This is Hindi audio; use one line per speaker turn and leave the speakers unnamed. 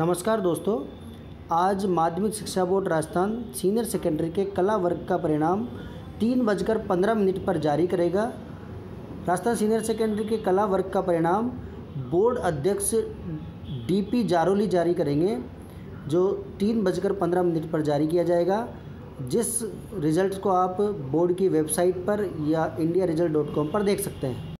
नमस्कार दोस्तों, आज माध्यमिक शिक्षा बोर्ड राजस्थान सीनियर सेकेंडरी के कला वर्ग का परिणाम तीन बजकर पंद्रह मिनट पर जारी करेगा। राजस्थान सीनियर सेकेंडरी के कला वर्ग का परिणाम बोर्ड अध्यक्ष डीपी जारोली जारी करेंगे, जो तीन बजकर पंद्रह मिनट पर जारी किया जाएगा। जिस रिज़ल्ट को आप बोर्ड की वेबसाइट पर या इंडिया रिज़ल्ट डॉट कॉम पर देख सकते हैं।